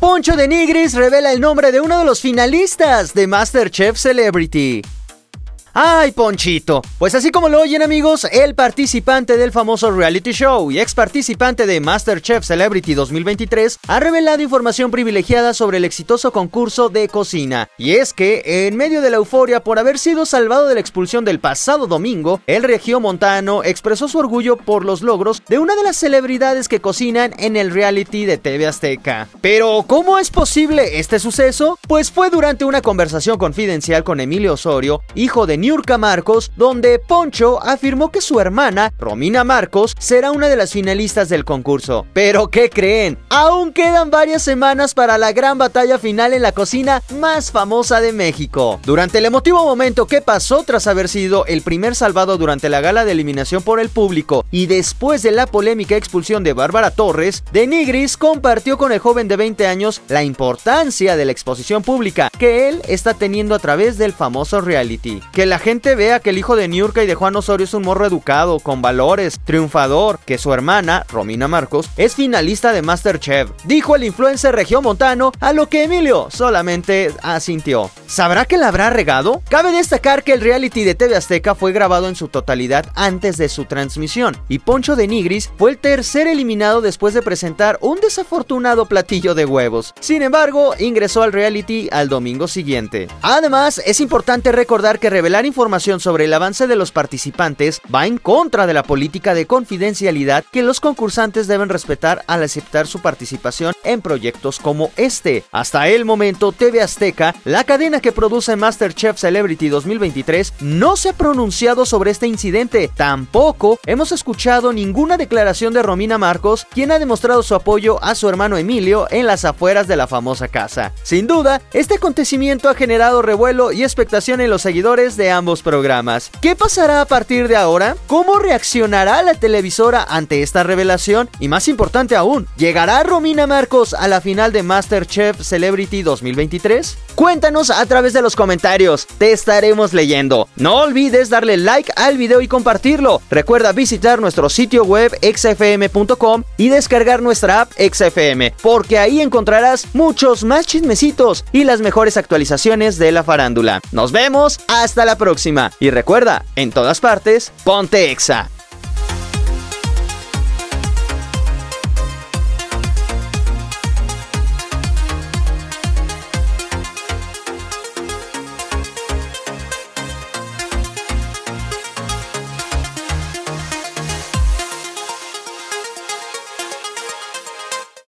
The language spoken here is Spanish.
Poncho de Nigris revela el nombre de uno de los finalistas de MasterChef Celebrity. ¡Ay, Ponchito! Pues así como lo oyen amigos, el participante del famoso reality show y ex participante de MasterChef Celebrity 2023 ha revelado información privilegiada sobre el exitoso concurso de cocina. Y es que, en medio de la euforia por haber sido salvado de la expulsión del pasado domingo, el regio montano expresó su orgullo por los logros de una de las celebridades que cocinan en el reality de TV Azteca. Pero, ¿cómo es posible este suceso? Pues fue durante una conversación confidencial con Emilio Osorio, hijo de Niurka Marcos, donde Poncho afirmó que su hermana, Romina Marcos, será una de las finalistas del concurso. Pero ¿qué creen? Aún quedan varias semanas para la gran batalla final en la cocina más famosa de México. Durante el emotivo momento que pasó tras haber sido el primer salvado durante la gala de eliminación por el público y después de la polémica expulsión de Bárbara Torres, Denigris compartió con el joven de 20 años la importancia de la exposición pública que él está teniendo a través del famoso reality. Que la gente vea que el hijo de Niurka y de Juan Osorio es un morro educado, con valores, triunfador, que su hermana, Romina Marcos, es finalista de Masterchef, dijo el influencer regiomontano, a lo que Emilio solamente asintió. ¿Sabrá que la habrá regado? Cabe destacar que el reality de TV Azteca fue grabado en su totalidad antes de su transmisión, y Poncho de Nigris fue el tercer eliminado después de presentar un desafortunado platillo de huevos. Sin embargo, ingresó al reality al domingo siguiente. Además, es importante recordar que revelar información sobre el avance de los participantes va en contra de la política de confidencialidad que los concursantes deben respetar al aceptar su participación en proyectos como este. Hasta el momento, TV Azteca, la cadena que produce MasterChef Celebrity 2023, no se ha pronunciado sobre este incidente. Tampoco hemos escuchado ninguna declaración de Romina Marcos, quien ha demostrado su apoyo a su hermano Emilio en las afueras de la famosa casa. Sin duda, este acontecimiento ha generado revuelo y expectación en los seguidores de ambos programas. ¿Qué pasará a partir de ahora? ¿Cómo reaccionará la televisora ante esta revelación? Y más importante aún, ¿llegará Romina Marcos a la final de MasterChef Celebrity 2023? Cuéntanos a través de los comentarios, te estaremos leyendo. No olvides darle like al video y compartirlo. Recuerda visitar nuestro sitio web xfm.com y descargar nuestra app XFM, porque ahí encontrarás muchos más chismecitos y las mejores actualizaciones de la farándula. Nos vemos, hasta próxima. Y recuerda, en todas partes, ponte Exa.